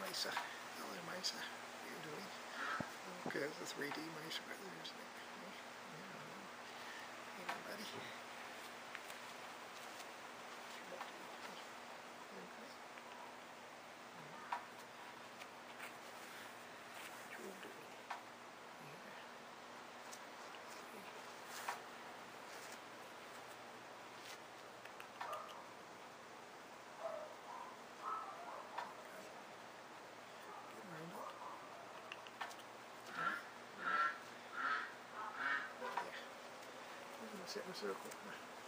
Mesa. Hello, Mesa. What are you doing? Okay, there's a 3D Mesa ちゃいました。